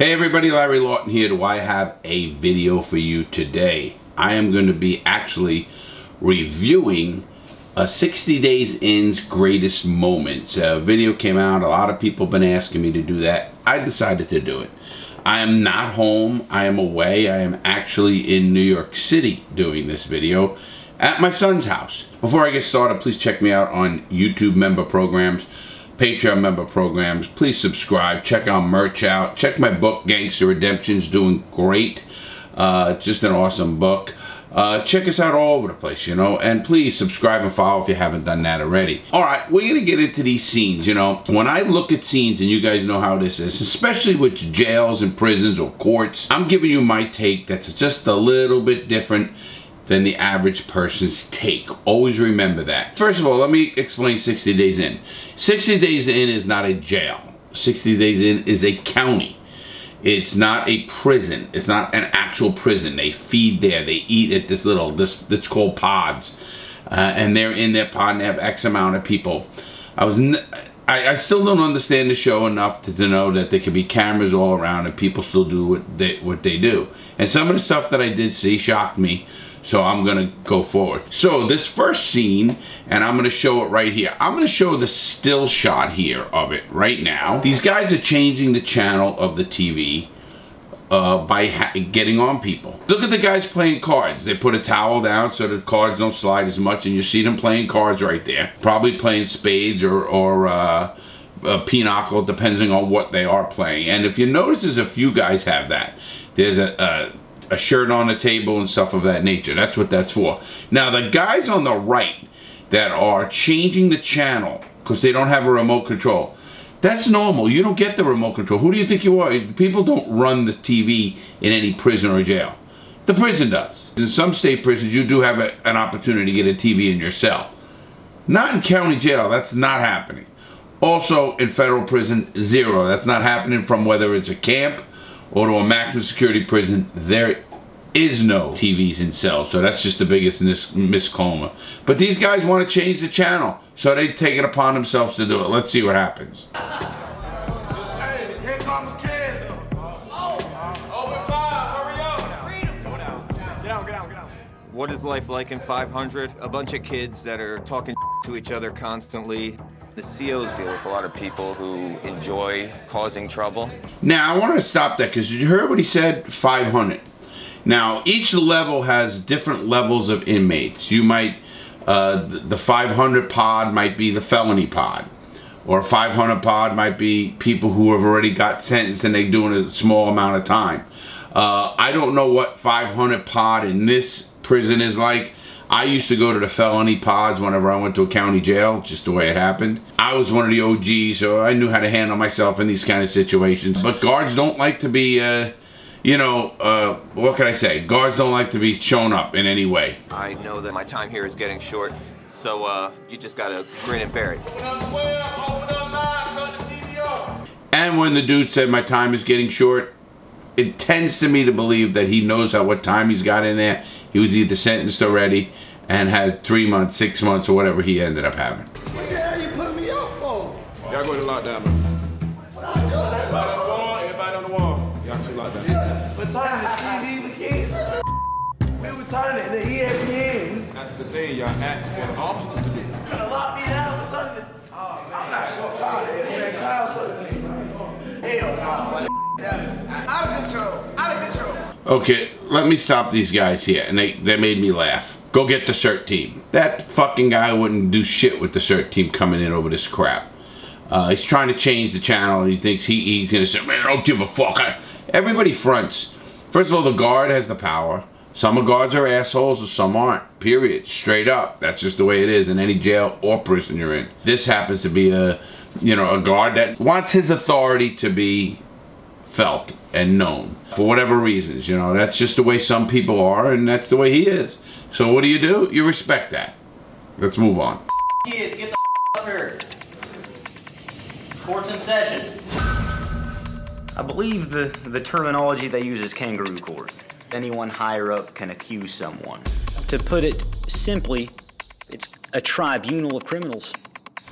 Hey everybody, Larry Lawton here. Do I have a video for you today? I am going to be actually reviewing a 60 Days In's Greatest Moments. A video came out, a lot of people have been asking me to do that. I decided to do it. I am not home, I am away, I am actually in New York City doing this video at my son's house. Before I get started, please check me out on YouTube member programs. Patreon member programs. Please subscribe. Check our merch out. Check my book, Gangster Redemption's doing great. Uh, it's just an awesome book. Uh, check us out all over the place, you know, and please subscribe and follow if you haven't done that already. All right, we're going to get into these scenes, you know. When I look at scenes, and you guys know how this is, especially with jails and prisons or courts, I'm giving you my take that's just a little bit different than the average person's take. Always remember that. First of all, let me explain 60 Days In. 60 Days In is not a jail. 60 Days In is a county. It's not a prison. It's not an actual prison. They feed there. They eat at this little, this that's called pods. Uh, and they're in their pod and have X amount of people. I was, I, I, still don't understand the show enough to, to, know that there could be cameras all around and people still do what they, what they do. And some of the stuff that I did see shocked me so I'm gonna go forward. So this first scene, and I'm gonna show it right here. I'm gonna show the still shot here of it right now. These guys are changing the channel of the TV uh, by getting on people. Look at the guys playing cards. They put a towel down so the cards don't slide as much and you see them playing cards right there. Probably playing spades or, or uh, pinochle depending on what they are playing. And if you notice there's a few guys have that. There's a, a a shirt on the table and stuff of that nature. That's what that's for. Now, the guys on the right that are changing the channel because they don't have a remote control, that's normal. You don't get the remote control. Who do you think you are? People don't run the TV in any prison or jail. The prison does. In some state prisons, you do have a, an opportunity to get a TV in your cell. Not in county jail. That's not happening. Also, in federal prison, zero. That's not happening from whether it's a camp or to a maximum security prison, there is no TVs in cells. So that's just the biggest mis miscoma. But these guys want to change the channel. So they take it upon themselves to do it. Let's see what happens. What is life like in 500? A bunch of kids that are talking to each other constantly. The COs deal with a lot of people who enjoy causing trouble. Now, I want to stop that because you heard what he said 500. Now, each level has different levels of inmates. You might, uh, the 500 pod might be the felony pod. Or 500 pod might be people who have already got sentenced and they're doing a small amount of time. Uh, I don't know what 500 pod in this prison is like. I used to go to the felony pods whenever I went to a county jail, just the way it happened. I was one of the OGs, so I knew how to handle myself in these kind of situations. But guards don't like to be, uh, you know, uh, what can I say? Guards don't like to be shown up in any way. I know that my time here is getting short, so uh, you just gotta grin and bear it. And when the dude said my time is getting short, it tends to me to believe that he knows how what time he's got in there he was either sentenced already and had three months, six months, or whatever he ended up having. What the hell you put me up for? Y'all go to lockdown. What I do? Everybody on the wall, everybody on the wall. Y'all two lockdown. We're turning the TV with kids. We were turning it to ESPN. That's the thing, y'all asked for an officer to do. You're gonna lock me down for turning it? Oh, man. I'm not gonna call it. Man, call something. Hell no. Out of control. Okay, let me stop these guys here. And they, they made me laugh. Go get the CERT team. That fucking guy wouldn't do shit with the CERT team coming in over this crap. Uh, he's trying to change the channel. He thinks he, he's going to say, man, I don't give a fuck. I, everybody fronts. First of all, the guard has the power. Some of guards are assholes and some aren't. Period. Straight up. That's just the way it is in any jail or prison you're in. This happens to be a, you know, a guard that wants his authority to be felt and known for whatever reasons. You know, that's just the way some people are, and that's the way he is. So what do you do? You respect that. Let's move on. Kids, get the up here. Court's in session. I believe the, the terminology they use is kangaroo court. Anyone higher up can accuse someone. To put it simply, it's a tribunal of criminals.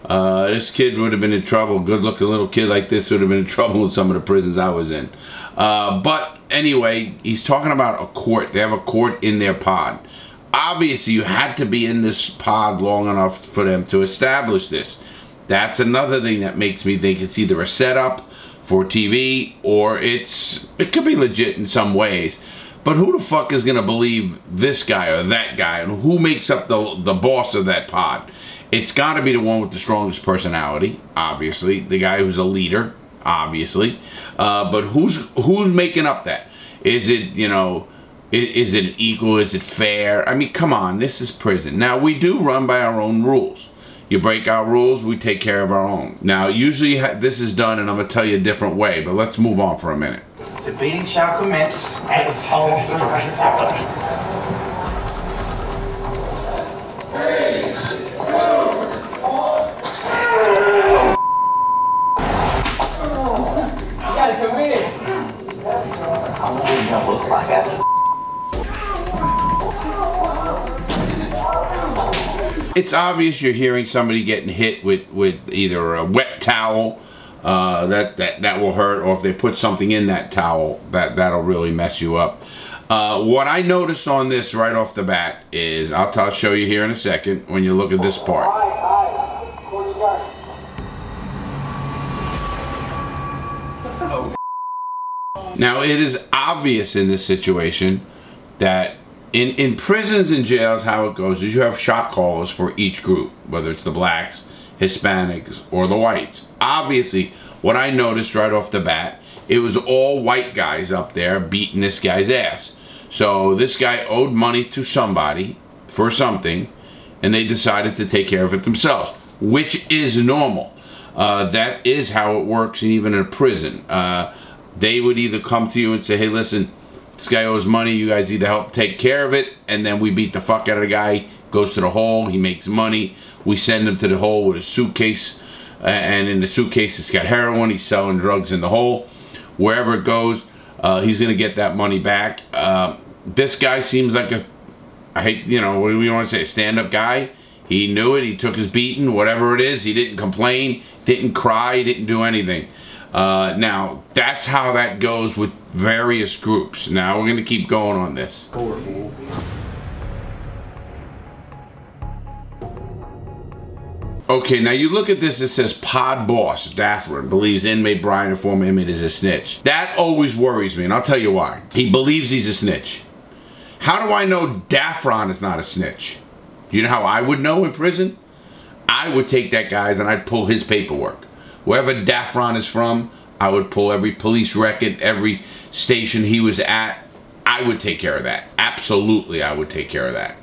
Uh, this kid would have been in trouble. Good looking little kid like this would have been in trouble in some of the prisons I was in. Uh, but anyway, he's talking about a court. They have a court in their pod. Obviously, you had to be in this pod long enough for them to establish this. That's another thing that makes me think it's either a setup for TV or it's it could be legit in some ways. But who the fuck is gonna believe this guy or that guy, and who makes up the the boss of that pod? It's got to be the one with the strongest personality, obviously. The guy who's a leader, obviously. Uh, but who's who's making up that? Is it you know? Is, is it equal? Is it fair? I mean, come on, this is prison. Now we do run by our own rules. You break our rules, we take care of our own. Now, usually this is done, and I'm gonna tell you a different way. But let's move on for a minute. The beating shall commence at It's obvious you're hearing somebody getting hit with, with either a wet towel uh, that, that, that will hurt, or if they put something in that towel, that, that'll really mess you up. Uh, what I noticed on this right off the bat is, I'll, I'll show you here in a second when you look at this part. Now, it is obvious in this situation that in, in prisons and jails, how it goes is you have shot callers for each group, whether it's the blacks, Hispanics, or the whites. Obviously, what I noticed right off the bat, it was all white guys up there beating this guy's ass. So this guy owed money to somebody for something, and they decided to take care of it themselves, which is normal. Uh, that is how it works, even in a prison. Uh, they would either come to you and say, hey, listen, this guy owes money, you guys need to help take care of it, and then we beat the fuck out of the guy, goes to the hole, he makes money, we send him to the hole with a suitcase, and in the suitcase it's got heroin, he's selling drugs in the hole. Wherever it goes, uh, he's gonna get that money back. Uh, this guy seems like a, I hate, you know, what do we want to say, stand-up guy. He knew it, he took his beating, whatever it is, he didn't complain, didn't cry, didn't do anything. Uh, now, that's how that goes with various groups. Now, we're going to keep going on this. Okay, now you look at this, it says pod boss, Daffron, believes inmate Brian, a former inmate, is a snitch. That always worries me, and I'll tell you why. He believes he's a snitch. How do I know Daffron is not a snitch? Do you know how I would know in prison? I would take that guy's and I'd pull his paperwork. Wherever Daffron is from, I would pull every police record, every station he was at. I would take care of that. Absolutely, I would take care of that.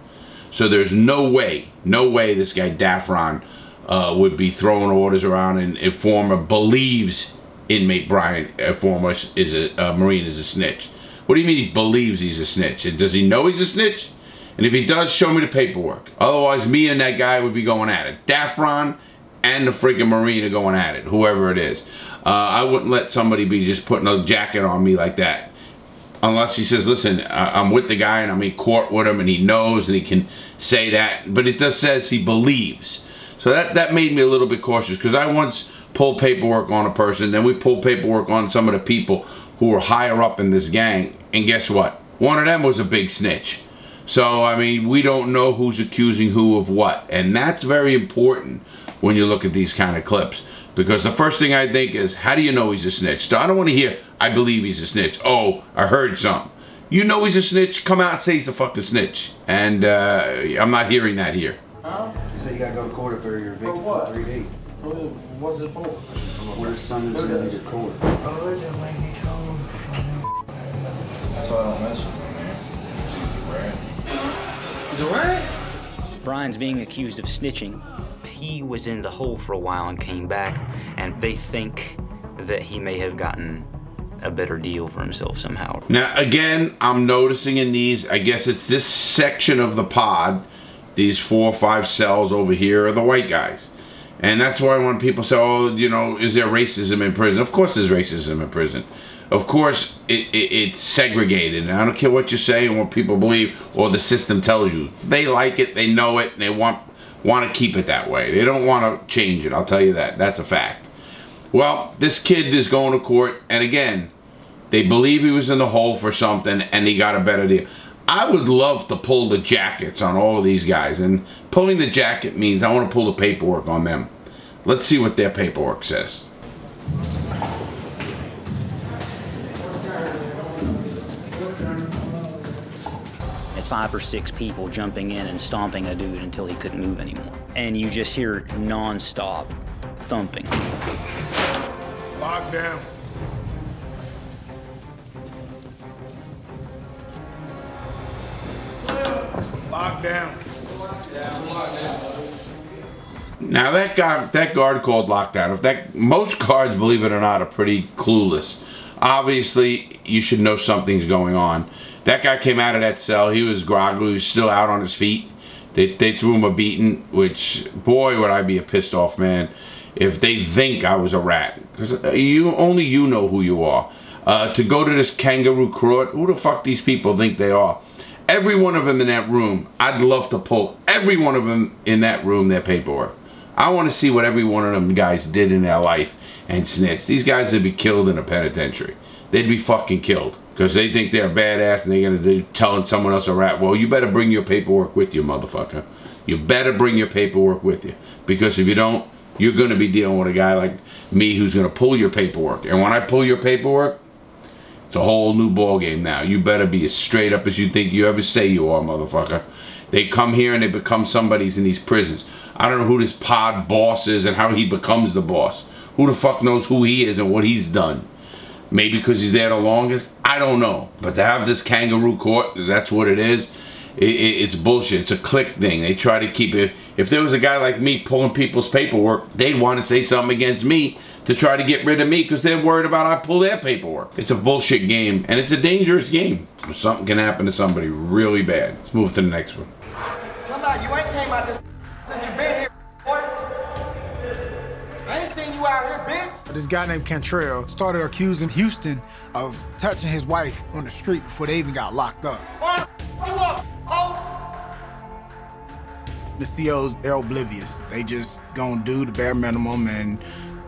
So there's no way, no way this guy Daffron uh, would be throwing orders around and Informer believes inmate Brian Informer is a Marine is a snitch. What do you mean he believes he's a snitch? Does he know he's a snitch? And if he does, show me the paperwork. Otherwise, me and that guy would be going at it. Daffron and the freaking Marine are going at it, whoever it is. Uh, I wouldn't let somebody be just putting a jacket on me like that. Unless he says, listen, I'm with the guy and I'm in court with him and he knows and he can say that. But it does says he believes. So that, that made me a little bit cautious because I once pulled paperwork on a person. Then we pulled paperwork on some of the people who were higher up in this gang. And guess what? One of them was a big snitch. So, I mean, we don't know who's accusing who of what. And that's very important when you look at these kind of clips. Because the first thing I think is, how do you know he's a snitch? So I don't want to hear, I believe he's a snitch. Oh, I heard something. You know he's a snitch, come out and say he's a fucking snitch. And uh, I'm not hearing that here. Huh? You said you gotta go to court if you're evicted for three days. What's it for? Where the son is in your court. That's why I don't mess with him, man. He's a rat. Brian's being accused of snitching. He was in the hole for a while and came back, and they think that he may have gotten a better deal for himself somehow. Now, again, I'm noticing in these, I guess it's this section of the pod, these four or five cells over here are the white guys. And that's why when people say, oh, you know, is there racism in prison? Of course there's racism in prison. Of course it, it, it's segregated. And I don't care what you say and what people believe or the system tells you. They like it, they know it, and they want want to keep it that way. They don't want to change it. I'll tell you that. That's a fact. Well, this kid is going to court, and again, they believe he was in the hole for something, and he got a better deal. I would love to pull the jackets on all of these guys, and pulling the jacket means I want to pull the paperwork on them. Let's see what their paperwork says. Five or six people jumping in and stomping a dude until he couldn't move anymore. And you just hear non-stop thumping. Lockdown. Lockdown. Now that guy, that guard called lockdown. If that most guards, believe it or not, are pretty clueless. Obviously, you should know something's going on. That guy came out of that cell. He was groggy. He was still out on his feet. They, they threw him a beating, which boy would I be a pissed off man if they think I was a rat. Because you only you know who you are. Uh, to go to this kangaroo court, who the fuck these people think they are? Every one of them in that room, I'd love to pull every one of them in that room their paperwork. I want to see what every one of them guys did in their life and snitch. These guys would be killed in a penitentiary. They'd be fucking killed because they think they're badass and they're gonna do telling someone else a rat. Well, you better bring your paperwork with you, motherfucker. You better bring your paperwork with you because if you don't, you're gonna be dealing with a guy like me who's gonna pull your paperwork. And when I pull your paperwork, it's a whole new ball game now. You better be as straight up as you think you ever say you are, motherfucker. They come here and they become somebody's in these prisons. I don't know who this pod boss is and how he becomes the boss. Who the fuck knows who he is and what he's done? Maybe because he's there the longest. I don't know. But to have this kangaroo court, that's what it is. It, it, it's bullshit. It's a clique thing. They try to keep it. If there was a guy like me pulling people's paperwork, they'd want to say something against me to try to get rid of me because they're worried about I pull their paperwork. It's a bullshit game and it's a dangerous game. Something can happen to somebody really bad. Let's move to the next one. Come out, you ain't came out this seen you out here, bitch. This guy named Cantrell started accusing Houston of touching his wife on the street before they even got locked up. Why the you up, ho? The COs, they're oblivious. They just gonna do the bare minimum and,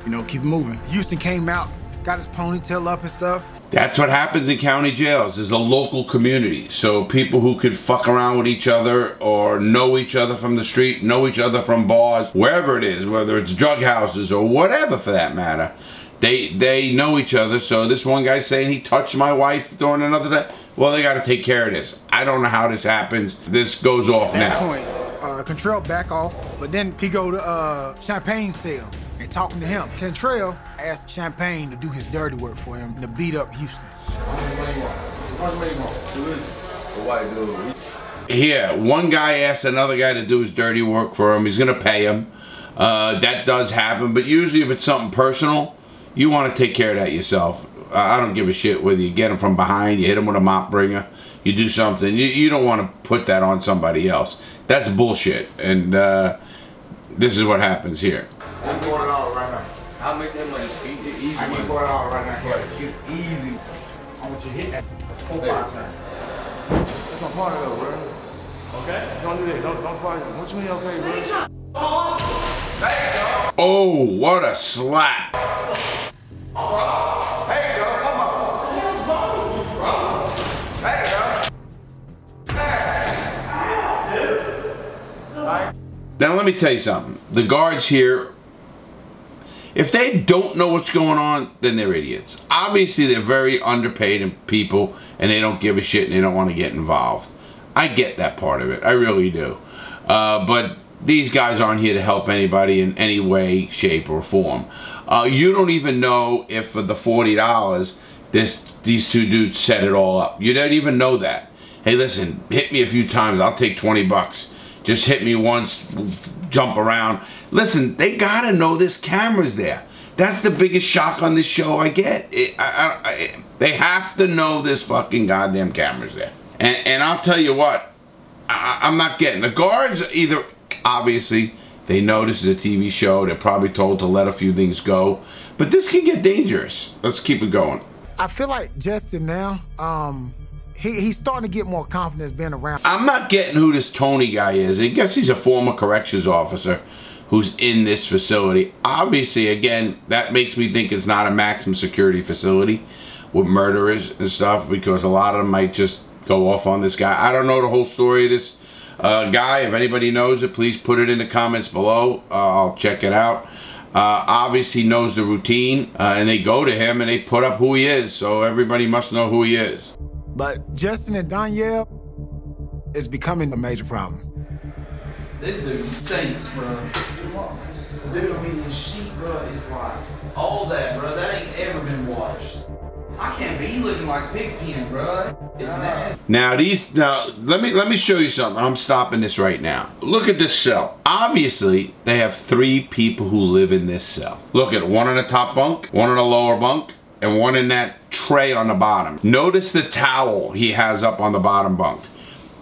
you know, keep moving. Houston came out, got his ponytail up and stuff. That's what happens in county jails. There's a local community. So people who could fuck around with each other or know each other from the street, know each other from bars, wherever it is, whether it's drug houses or whatever for that matter, they they know each other. So this one guy's saying he touched my wife during another thing. Well, they got to take care of this. I don't know how this happens. This goes off At that now. point, uh, Cantrell back off, but then he go to uh, Champagne's cell and talking to him. Cantrell asked Champagne to do his dirty work for him to beat up Houston. Yeah, one guy asked another guy to do his dirty work for him. He's gonna pay him. Uh, that does happen, but usually if it's something personal, you want to take care of that yourself. I don't give a shit whether you get him from behind, you hit him with a mop bringer, you do something. You, you don't want to put that on somebody else. That's bullshit. And uh, this is what happens here. I'm going it all right now. I'll make that money easy. easy I need going it all right now. Yeah, easy. I want you to hit that four five times. That's my partner though, bro. Okay? Don't do that. Don't, don't fight. What you mean okay, bro? Oh, what a slap. Hey, Now let me tell you something. The guards here, if they don't know what's going on, then they're idiots. Obviously, they're very underpaid and people, and they don't give a shit and they don't want to get involved. I get that part of it. I really do. Uh, but these guys aren't here to help anybody in any way, shape, or form. Uh, you don't even know if for the forty dollars, this these two dudes set it all up. You don't even know that. Hey, listen, hit me a few times. I'll take twenty bucks. Just hit me once, jump around. Listen, they gotta know this camera's there. That's the biggest shock on this show I get. It, I, I, I, they have to know this fucking goddamn camera's there. And, and I'll tell you what, I, I'm not getting the guards either. Obviously, they know this is a TV show. They're probably told to let a few things go, but this can get dangerous. Let's keep it going. I feel like Justin now, um, he, he's starting to get more confidence being around. I'm not getting who this Tony guy is. I guess he's a former corrections officer who's in this facility. Obviously, again, that makes me think it's not a maximum security facility with murderers and stuff because a lot of them might just go off on this guy. I don't know the whole story of this uh, guy. If anybody knows it, please put it in the comments below. Uh, I'll check it out. Uh, obviously knows the routine uh, and they go to him and they put up who he is so everybody must know who he is but Justin and Danielle is becoming a major problem this dude stinks bro dude I mean the sheet bro is like all that bro that ain't ever been washed I can't be looking like Pigpen, bro. It's nasty. Now these now let me let me show you something. I'm stopping this right now. Look at this cell. Obviously, they have three people who live in this cell. Look at one in the top bunk, one in the lower bunk, and one in that tray on the bottom. Notice the towel he has up on the bottom bunk.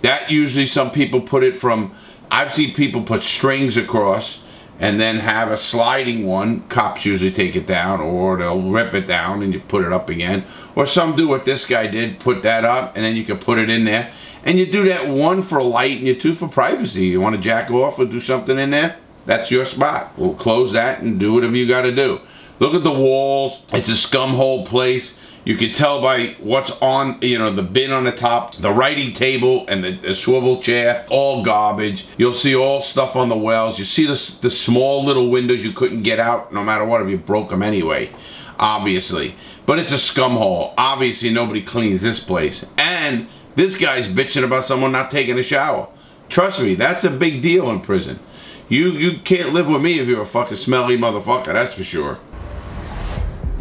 That usually some people put it from I've seen people put strings across and then have a sliding one. Cops usually take it down or they'll rip it down and you put it up again. Or some do what this guy did, put that up and then you can put it in there. And you do that one for light and you two for privacy. You want to jack off or do something in there? That's your spot. We'll close that and do whatever you got to do. Look at the walls. It's a scum hole place. You can tell by what's on, you know, the bin on the top, the writing table, and the, the, swivel chair, all garbage. You'll see all stuff on the wells. You see the, the small little windows you couldn't get out no matter what if you broke them anyway, obviously. But it's a scum hole. Obviously, nobody cleans this place. And this guy's bitching about someone not taking a shower. Trust me, that's a big deal in prison. You you can't live with me if you're a fucking smelly motherfucker, that's for sure.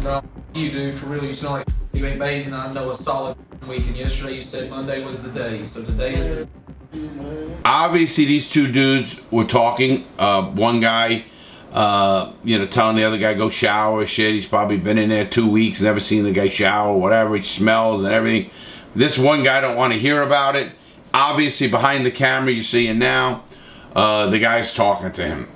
No, you do, for real. You smell you ain't bathing. I know a solid week, and yesterday you said Monday was the day, so today is the. Obviously, these two dudes were talking. Uh, one guy, uh, you know, telling the other guy go shower. Shit, he's probably been in there two weeks, never seen the guy shower, whatever. He smells and everything. This one guy don't want to hear about it. Obviously, behind the camera, you see it now. Uh, the guy's talking to him.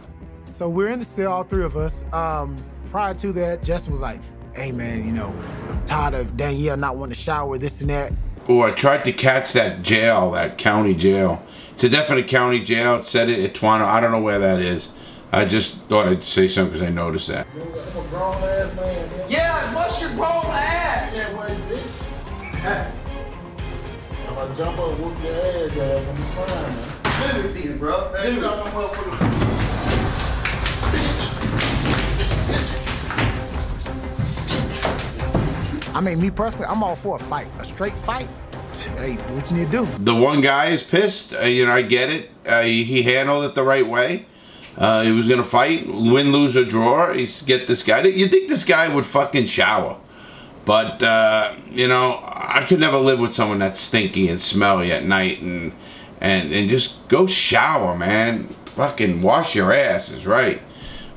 So we're in the cell, all three of us. Um, prior to that, Justin was like, hey man, you know, I'm tired of Danielle not wanting to shower, this and that. Oh, I tried to catch that jail, that county jail. It's a definite county jail. It said it at Toronto. I don't know where that is. I just thought I'd say something because I noticed that. Yeah, what's your grown ass? I'm gonna jump up, and whoop your ass, I'm gonna be fine, man. Do it then, bro. Do I mean, me personally, I'm all for a fight. A straight fight. Hey, do what you need to do. The one guy is pissed. Uh, you know, I get it. Uh, he, handled it the right way. Uh, he was gonna fight, win, lose, or draw. He's get this guy. You think this guy would fucking shower? But uh, you know, I could never live with someone that's stinky and smelly at night, and and and just go shower, man. Fucking wash your ass is right.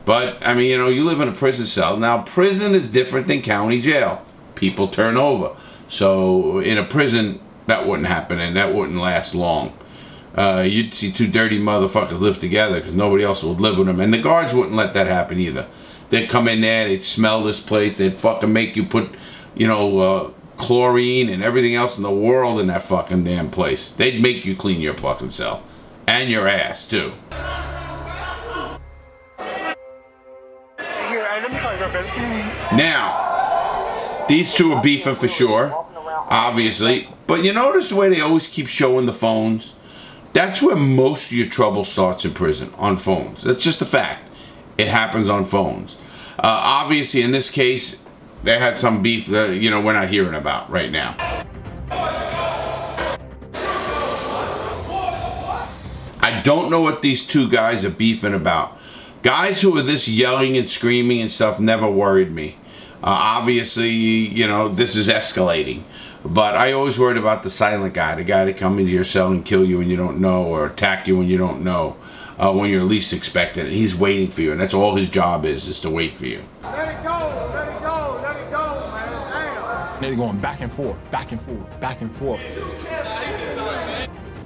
But I mean, you know, you live in a prison cell. Now, prison is different than county jail people turn over. So in a prison, that wouldn't happen and that wouldn't last long. Uh, you'd see two dirty motherfuckers live together because nobody else would live with them. And the guards wouldn't let that happen either. They'd come in there, they'd smell this place, they'd fucking make you put, you know, uh, chlorine and everything else in the world in that fucking damn place. They'd make you clean your fucking cell. And your ass, too. Now, these two are beefing for sure, obviously. But you notice the way they always keep showing the phones? That's where most of your trouble starts in prison, on phones. That's just a fact. It happens on phones. Uh, obviously, in this case, they had some beef that, you know, we're not hearing about right now. I don't know what these two guys are beefing about. Guys who are this yelling and screaming and stuff never worried me. Uh, obviously, you know, this is escalating. But I always worried about the silent guy, the guy that come into your cell and kill you when you don't know or attack you when you don't know, uh, when you're least expecting it. He's waiting for you, and that's all his job is, is to wait for you. Let it go, let it go, let it go, man. Damn. They're going back and forth, back and forth, back and forth.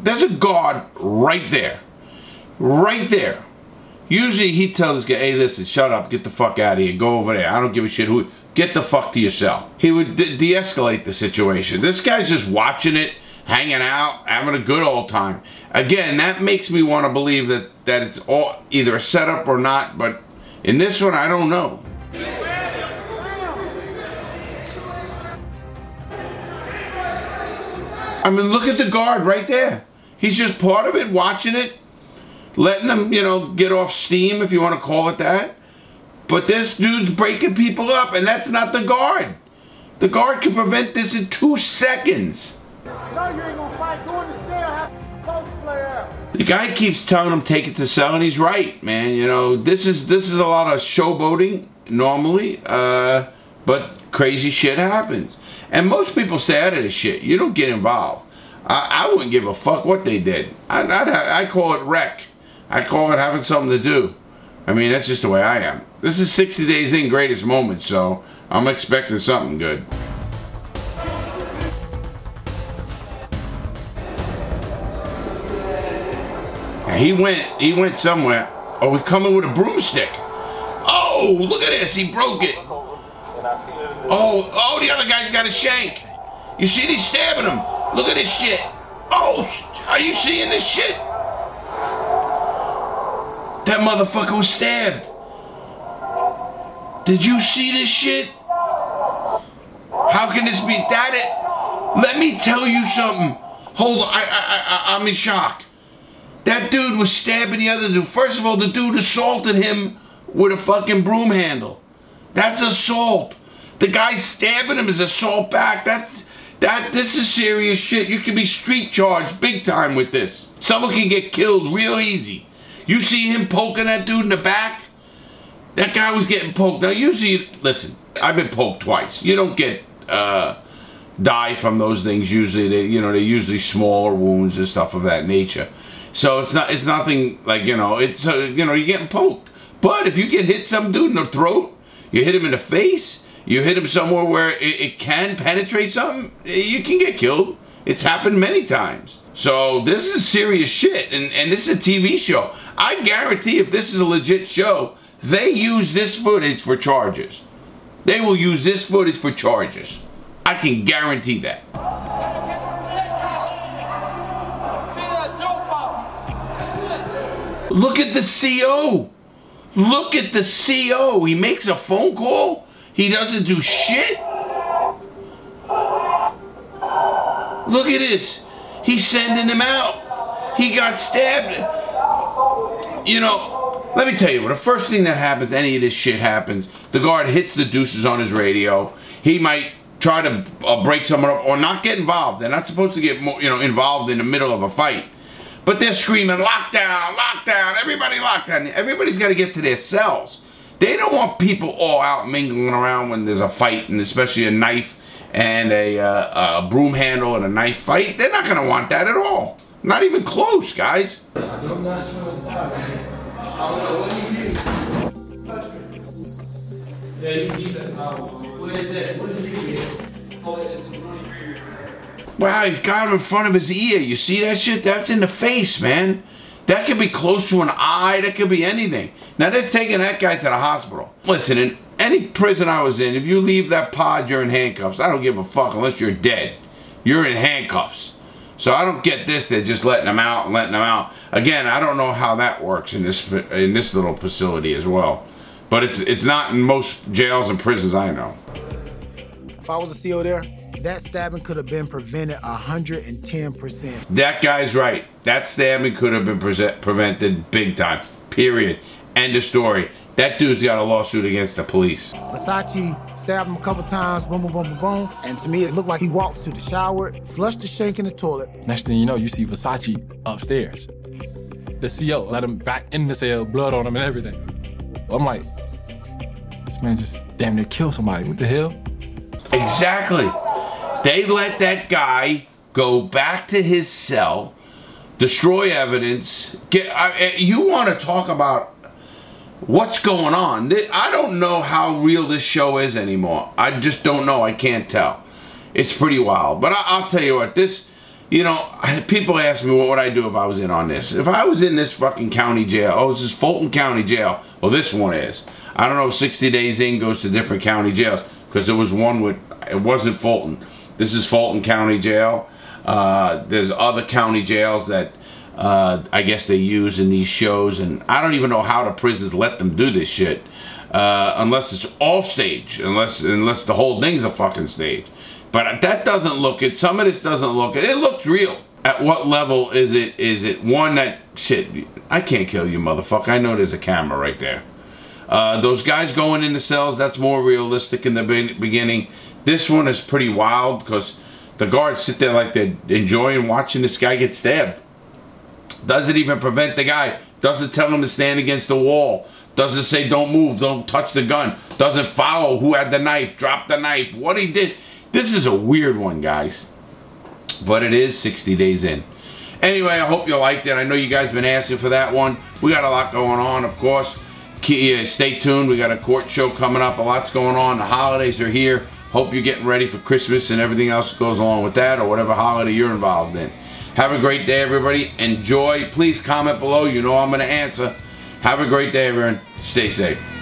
There's a guard right there. Right there. Usually he tells this guy, hey, listen, shut up, get the fuck out of here, go over there. I don't give a shit who. Get the fuck to your cell. He would de-escalate the situation. This guy's just watching it hanging out, having a good old time. Again, that makes me want to believe that, that it's all either a setup or not, but in this one, I don't know. I mean, look at the guard right there. He's just part of it, watching it, letting them, you know, get off steam, if you want to call it that. But this dude's breaking people up, and that's not the guard. The guard can prevent this in two seconds. The guy keeps telling him take it to cell, and he's right, man. You know, this is this is a lot of showboating normally, uh, but crazy shit happens. And most people stay out of this shit. You don't get involved. I, I wouldn't give a fuck what they did. I, I, I call it rec. I call it having something to do. I mean, that's just the way I am. This is 60 days in greatest moments, so I'm expecting something good. And he went, he went somewhere. Oh, we coming with a broomstick. Oh, look at this, he broke it. Oh, oh, the other guy's got a shank. You see, he's stabbing him. Look at this shit. Oh, are you seeing this shit? That motherfucker was stabbed. Did you see this shit? How can this be that? It, let me tell you something. Hold on, I, I, I, I'm in shock. That dude was stabbing the other dude. First of all, the dude assaulted him with a fucking broom handle. That's assault. The guy stabbing him is assault back. That's that. This is serious shit. You can be street charged big time with this. Someone can get killed real easy. You see him poking that dude in the back. That guy was getting poked. Now usually, listen, I've been poked twice. You don't get uh, die from those things. Usually, they you know they're usually smaller wounds and stuff of that nature. So it's not it's nothing like you know it's uh, you know you're getting poked. But if you get hit some dude in the throat, you hit him in the face you hit him somewhere where it, it can penetrate something, you can get killed. It's happened many times. So this is serious shit, and, and this is a TV show. I guarantee if this is a legit show, they use this footage for charges. They will use this footage for charges. I can guarantee that. Look at the CO. Look at the CO. He makes a phone call he doesn't do shit. Look at this. He's sending him out. He got stabbed. You know, let me tell you, the first thing that happens, any of this shit happens, the guard hits the deuces on his radio. He might try to uh, break someone up or not get involved. They're not supposed to get more, you know, involved in the middle of a fight. But they're screaming, lockdown, lockdown, everybody lockdown. Everybody's got to get to their cells. They don't want people all out mingling around when there's a fight, and especially a knife and a, uh, a broom handle and a knife fight. They're not going to want that at all. Not even close, guys. Wow, he got him in front of his ear. You see that shit? That's in the face, man. That could be close to an eye. That could be anything. Now they're taking that guy to the hospital. Listen, in any prison I was in, if you leave that pod, you're in handcuffs. I don't give a fuck unless you're dead. You're in handcuffs. So I don't get this. They're just letting them out and letting them out. Again, I don't know how that works in this in this little facility as well. But it's it's not in most jails and prisons I know. If I was a CO there, that stabbing could have been prevented 110%. That guy's right. That stabbing could have been pre prevented big time. Period. End of story. That dude's got a lawsuit against the police. Versace stabbed him a couple times, boom, boom, boom, boom, boom. And to me, it looked like he walked to the shower, flushed the shank in the toilet. Next thing you know, you see Versace upstairs. The CO let him back in the cell, blood on him and everything. I'm like, this man just damn near killed somebody. What the hell? Exactly. They let that guy go back to his cell, destroy evidence. Get I, eh, you want to talk about what's going on. I don't know how real this show is anymore. I just don't know. I can't tell. It's pretty wild. But I, will tell you what, this, you know, people ask me what would I do if I was in on this. If I was in this fucking county jail, oh, this is Fulton County Jail. Well, this one is. I don't know, 60 days in goes to different county jails because there was one with, it wasn't Fulton. This is Fulton County Jail. Uh, there's other county jails that uh, I guess they use in these shows, and I don't even know how the prisons let them do this shit, uh, unless it's all stage, unless unless the whole thing's a fucking stage. But that doesn't look it. Some of this doesn't look it. It looks real. At what level is it? Is it one that shit? I can't kill you, motherfucker. I know there's a camera right there. Uh, those guys going into cells, that's more realistic in the be beginning. This one is pretty wild because the guards sit there like they're enjoying watching this guy get stabbed. Doesn't even prevent the guy. Doesn't tell him to stand against the wall. Doesn't say don't move, don't touch the gun. Doesn't follow who had the knife, drop the knife, what he did. This is a weird one, guys. But it is 60 days in. Anyway, I hope you liked it. I know you guys been asking for that one. We got a lot going on, of course. Uh, stay tuned. We got a court show coming up. A lot's going on. The holidays are here. Hope you're getting ready for Christmas and everything else that goes along with that or whatever holiday you're involved in. Have a great day, everybody. Enjoy. Please comment below. You know I'm going to answer. Have a great day, everyone. Stay safe.